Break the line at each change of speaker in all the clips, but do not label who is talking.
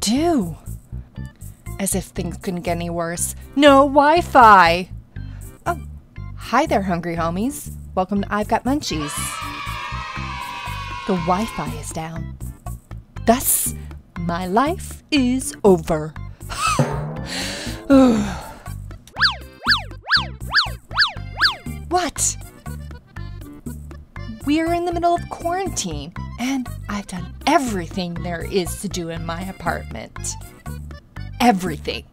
do? As if things couldn't get any worse. No Wi Fi! Oh, hi there, hungry homies. Welcome to I've Got Munchies. The Wi Fi is down. Thus, my life is over. what? We're in the middle of quarantine, and I've done everything there is to do in my apartment. Everything.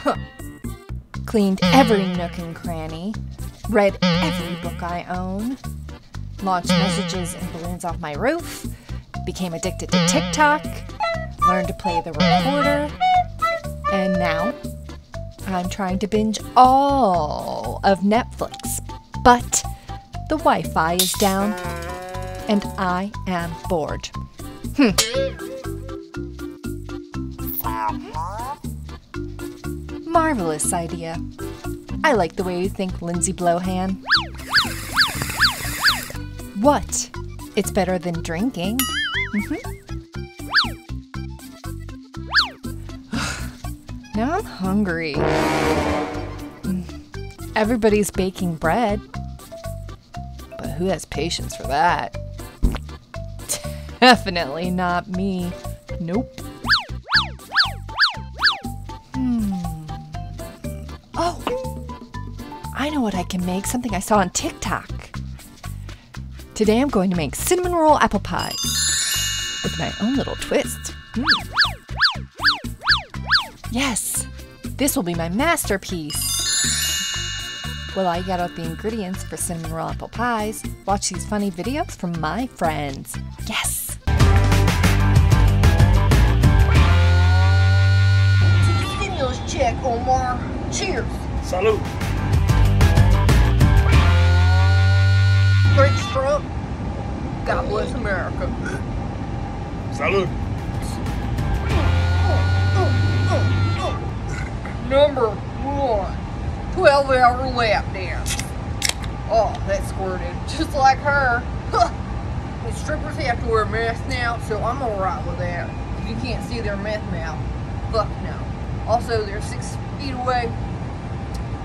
Huh. Cleaned every nook and cranny, read every book I own, launched messages and balloons off my roof, became addicted to TikTok, learned to play the recorder, and now I'm trying to binge all of Netflix. But the Wi Fi is down and I am bored. Hmm. Marvelous idea. I like the way you think, Lindsay Blowhan. What? It's better than drinking. Mhm. now I'm hungry. Mm. Everybody's baking bread. But who has patience for that? Definitely not me. Nope. Hmm. Oh! I know what I can make. Something I saw on TikTok. Today I'm going to make cinnamon roll apple pies with my own little twist. Mm. Yes, this will be my masterpiece. While I get out the ingredients for cinnamon roll apple pies, watch these funny videos from my friends. Yes!
Check, Omar. Cheers.
Salute.
Thanks, Trump. God bless America.
Salute.
Number one. 12 hour lap dance. Oh, that squirted. Just like her. The strippers have to wear masks now, so I'm alright with that. If you can't see their meth mouth, fuck no. Also, they're six feet away.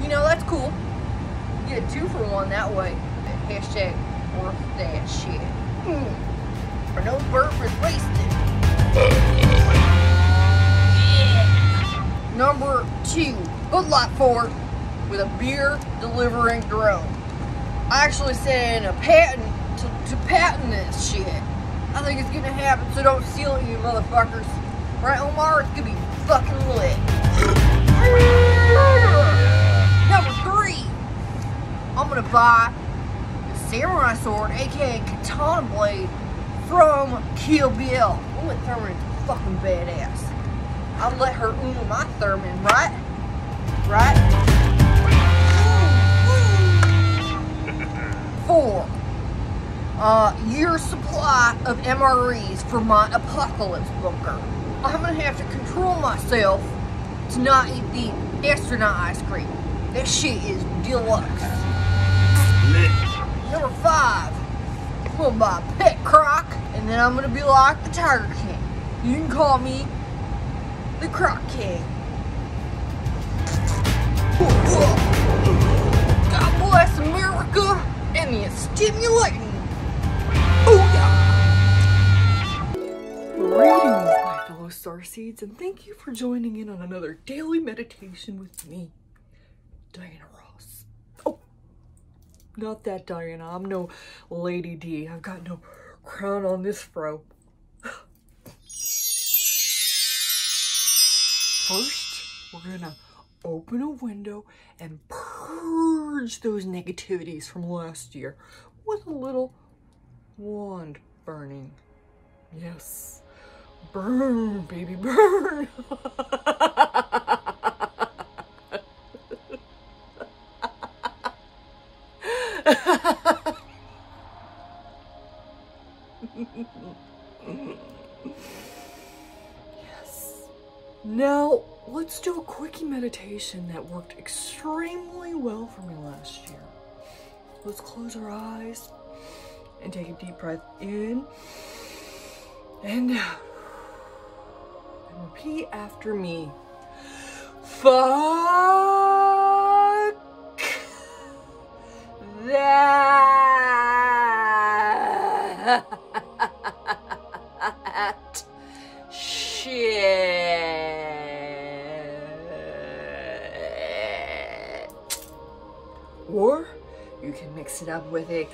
You know, that's cool. You get two for one that way. Hashtag worth that shit. Mm. For no burp is wasted. Yeah. Number two, Bud Light Ford with a beer delivering drone. I actually sent in a patent to, to patent this shit. I think it's gonna happen, so don't steal it, you motherfuckers. Right, Omar? It's gonna be fucking lit. Number three, I'm gonna buy the samurai sword, aka katana blade, from Kill Bill. Uma Thurman's fucking badass. I'll let her Uma my Thurman, right? Right? Four, uh, year supply of MREs for my apocalypse bunker. I'm gonna have to control myself to not eat the astronaut ice cream. That shit is deluxe.
Lit.
Number five, I'm gonna buy a pet croc, and then I'm gonna be like the Tiger King. You can call me the Croc King. God bless America and the stimulating. Oh, Booyah!
Greetings, my fellow starseeds, and thank you for joining in on another daily meditation with me, Diana Ross. Oh, not that Diana. I'm no Lady D. I've got no crown on this fro. First, we're gonna open a window and purge those negativities from last year with a little wand burning. Yes. Burn, baby, burn. yes. Now, let's do a quickie meditation that worked extremely well for me last year. Let's close our eyes and take a deep breath in and out. Repeat after me. Fuck that shit. Or you can mix it up with a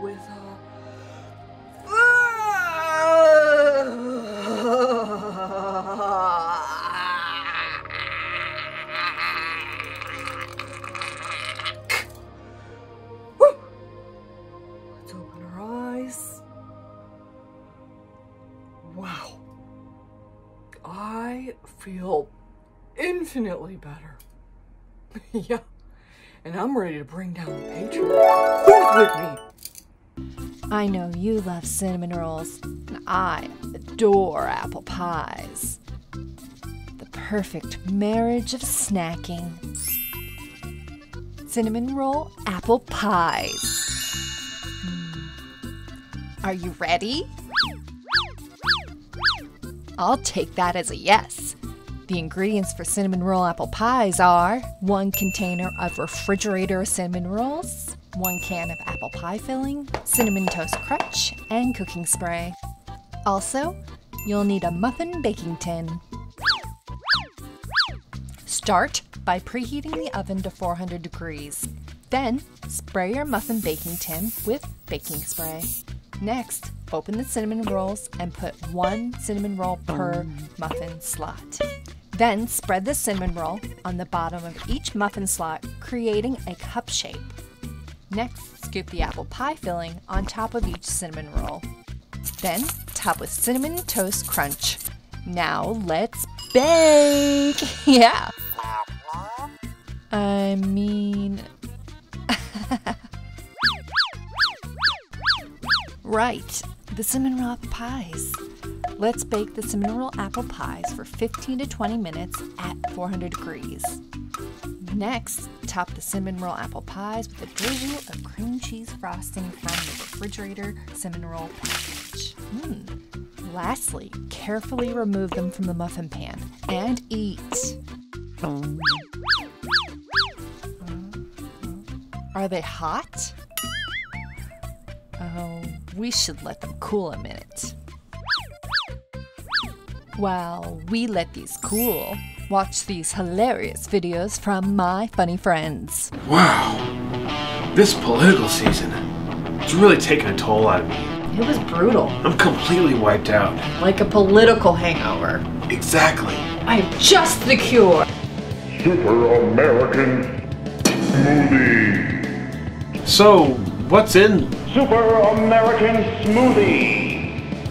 with a Woo! Let's open our eyes. Wow. I feel infinitely better. yeah. I'm ready to bring down the Patreon. Who's with me?
I know you love cinnamon rolls, and I adore apple pies. The perfect marriage of snacking. Cinnamon roll apple pies. Hmm. Are you ready? I'll take that as a yes. The ingredients for cinnamon roll apple pies are one container of refrigerator cinnamon rolls, one can of apple pie filling, cinnamon toast crunch, and cooking spray. Also, you'll need a muffin baking tin. Start by preheating the oven to 400 degrees. Then, spray your muffin baking tin with baking spray. Next, open the cinnamon rolls and put one cinnamon roll per muffin slot. Then spread the cinnamon roll on the bottom of each muffin slot, creating a cup shape. Next, scoop the apple pie filling on top of each cinnamon roll. Then, top with cinnamon toast crunch. Now, let's bake! yeah! I mean. right, the cinnamon roll pies. Let's bake the cinnamon roll apple pies for 15 to 20 minutes at 400 degrees. Next, top the cinnamon roll apple pies with a drizzle of cream cheese frosting from the refrigerator cinnamon roll package. Mm. Lastly, carefully remove them from the muffin pan and eat. Are they hot? Oh, we should let them cool a minute. While we let these cool, watch these hilarious videos from my funny friends.
Wow. This political season, it's really taken a toll out of me.
It was brutal,
I'm completely wiped out.
like a political hangover.
Exactly.
I have just the cure.
Super American Smoothie.
So, what's in?
Super American Smoothie.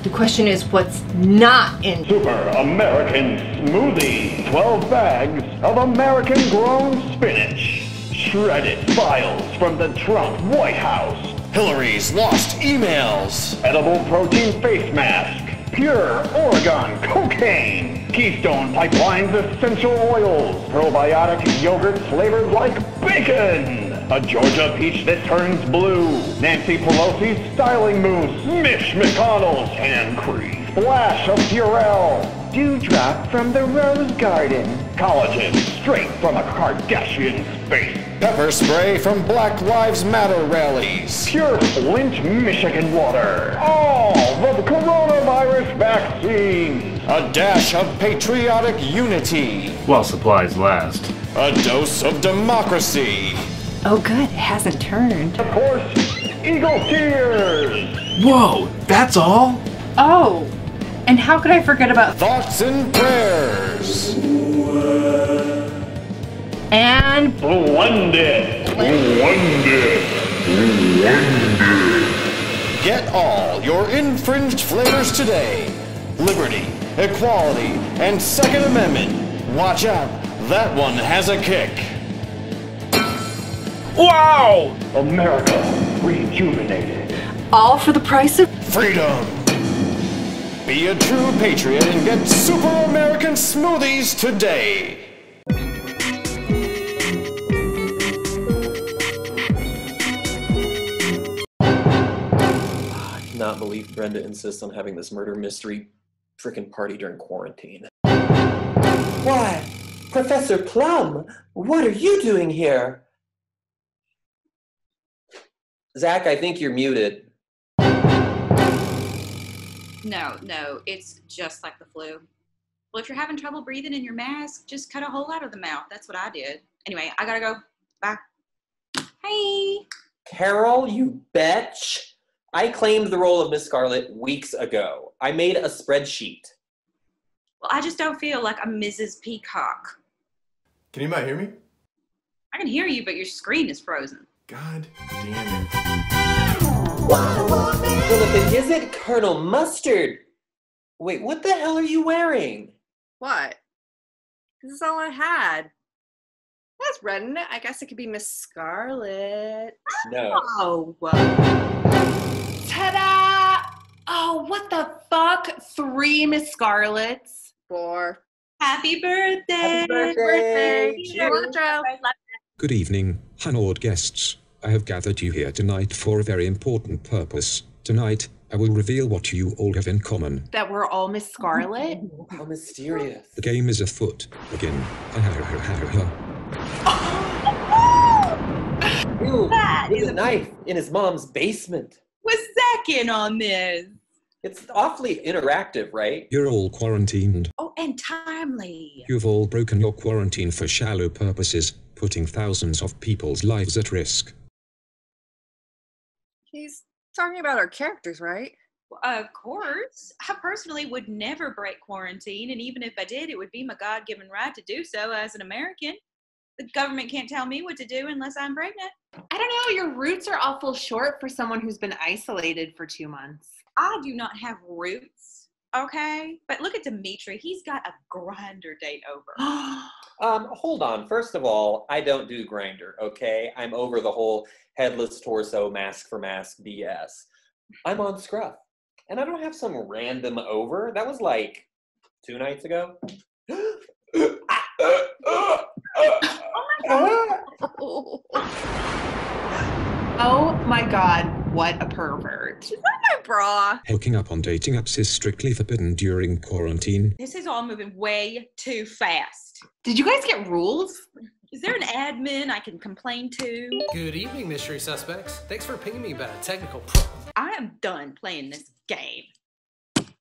The question is, what's not in?
Super American Smoothie. 12 bags of American grown spinach. Shredded files from the Trump White House.
Hillary's lost emails.
Edible protein face mask. Pure Oregon cocaine. Keystone Pipeline's essential oils. Probiotic yogurt flavored like bacon. A Georgia peach that turns blue. Nancy Pelosi's styling mousse. Mitch McConnell's hand cream. Splash of Purell. Dewdrop from the rose garden. Collagen straight from a Kardashian space.
Pepper spray from Black Lives Matter rallies.
Pure Flint, Michigan water. All the coronavirus vaccine.
A dash of patriotic unity.
While supplies last.
A dose of democracy.
Oh, good, it hasn't turned.
Of course, Eagle Tears.
Whoa, that's all?
Oh, and how could I forget about?
Thoughts and prayers.
And
Blended. Blended.
Get all your infringed flavors today. Liberty, equality, and Second Amendment. Watch out, that one has a kick.
Wow!
America rejuvenated.
all for the price of
Freedom. Be a true patriot and get Super American Smoothies today.
I cannot believe Brenda insists on having this murder mystery frickin' party during quarantine.
Why, Professor Plum, what are you doing here?
Zach, I think you're muted.
No, no, it's just like the flu. Well, if you're having trouble breathing in your mask, just cut a hole out of the mouth. That's what I did. Anyway, I gotta go. Bye. Hey.
Carol, you betch! I claimed the role of Miss Scarlet weeks ago. I made a spreadsheet.
Well, I just don't feel like I'm Mrs. Peacock.
Can you not hear me?
I can hear you, but your screen is frozen.
God damn it.
Well, if it isn't Colonel Mustard. Wait, what the hell are you wearing?
What? This is all I had. That's red in it. I guess it could be Miss Scarlet.
No.
Oh, whoa.
Ta-da! Oh, what the fuck? Three Miss Scarlets.
Four.
Happy birthday!
Happy birthday!
Cheers. Joe.
Good evening, honored guests. I have gathered you here tonight for a very important purpose. Tonight, I will reveal what you all have in common.
That we're all Miss Scarlet.
How mysterious.
The game is afoot. Begin.
Ew,
That
with
is
a knife in his mom's basement.
Was in on this?
It's awfully interactive, right?
You're all quarantined.
Oh, and timely.
You've all broken your quarantine for shallow purposes, putting thousands of people's lives at risk.
He's talking about our characters, right?
Of course. I personally would never break quarantine, and even if I did, it would be my God given right to do so as an American. The government can't tell me what to do unless I'm pregnant.
I don't know, your roots are awful short for someone who's been isolated for two months.
I do not have roots, okay? But look at Dimitri. He's got a Grindr date over.
Um, hold on. First of all, I don't do Grindr, okay? I'm over the whole headless torso, mask for mask BS. I'm on Scruff. And I don't have some random over. That was like two nights ago.
Ah, ah, ah, Oh my god, what a pervert.
My bra.
Hooking up on dating apps is strictly forbidden during quarantine.
this is all moving way too fast.
Did you guys get rules?
Is there an admin I can complain to?
Good evening, mystery suspects. Thanks for pinging me about a technical problem.
I am done playing this game.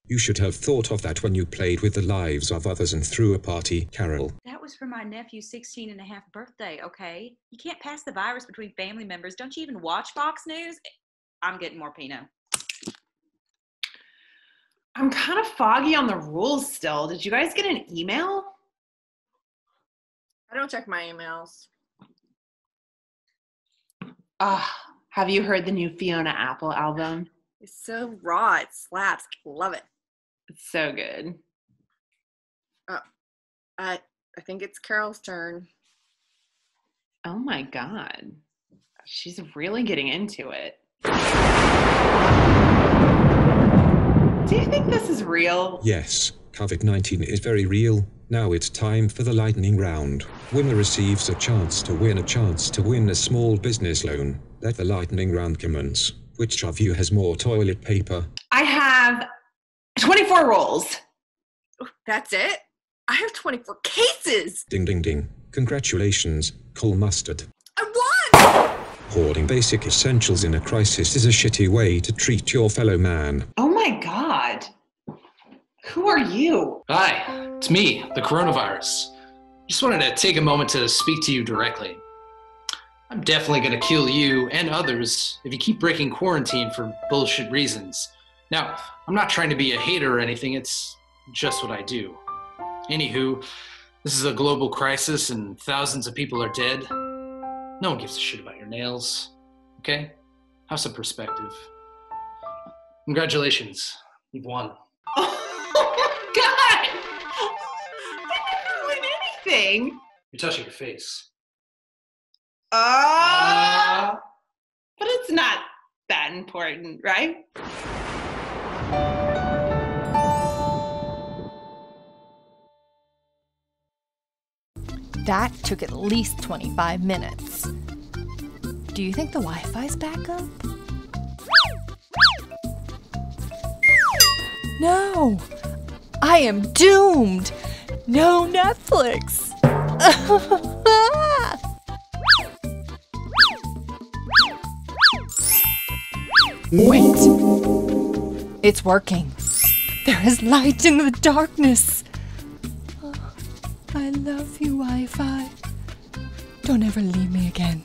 You should have thought of that when you played with the lives of others and threw a party, Carol.
That was for my nephew's 16 and a half birthday, okay? You can't pass the virus between family members. Don't you even watch Fox News? I'm getting more Pinot.
I'm kind of foggy on the rules still. Did you guys get an email?
I don't check my emails.
Ah, have you heard the new Fiona Apple album?
It's so raw. It slaps. Love it.
It's so good.
I I think it's Carol's turn.
Oh my god. She's really getting into it. Do you think this is real?
Yes, COVID 19 is very real. Now it's time for the lightning round. Winner receives a chance to win a chance to win a small business loan. Let the lightning round commence. Which of you has more toilet paper?
I have 24 rolls.
That's it? I have 24 cases.
Ding ding ding. Congratulations, Cole Mustard.
I won!
Hoarding basic essentials in a crisis is a shitty way to treat your fellow man.
Oh my god. Who are you?
Hi, it's me, the coronavirus. Just wanted to take a moment to speak to you directly. I'm definitely going to kill you and others if you keep breaking quarantine for bullshit reasons. Now, I'm not trying to be a hater or anything, it's just what I do. Anywho, this is a global crisis and thousands of people are dead. No one gives a shit about your nails, okay? Have some perspective. Congratulations, you've won.
Oh my god! I didn't win anything.
You're touching your face.
Uh, but it's not that important, right?
That took at least 25 minutes. Do you think the Wi Fi's back up? No! I am doomed! No Netflix! Wait! It's working. There is light in the darkness. I love you, Wi Fi. Don't ever leave me again.